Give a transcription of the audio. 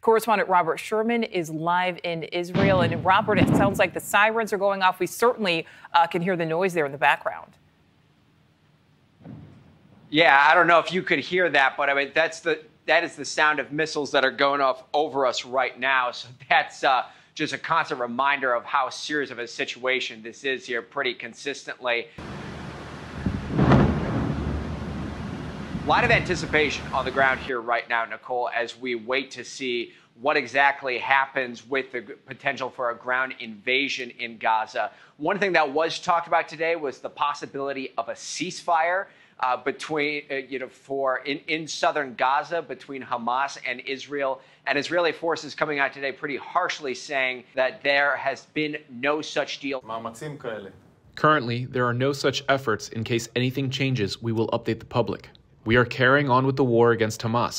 Correspondent Robert Sherman is live in Israel. And Robert, it sounds like the sirens are going off. We certainly uh, can hear the noise there in the background. Yeah, I don't know if you could hear that, but I mean that's the that is the sound of missiles that are going off over us right now. So that's uh, just a constant reminder of how serious of a situation this is here, pretty consistently. A lot of anticipation on the ground here right now, Nicole, as we wait to see what exactly happens with the potential for a ground invasion in Gaza. One thing that was talked about today was the possibility of a ceasefire. Uh, between, uh, you know, for in, in southern Gaza between Hamas and Israel. And Israeli forces coming out today pretty harshly saying that there has been no such deal. Currently, there are no such efforts. In case anything changes, we will update the public. We are carrying on with the war against Hamas.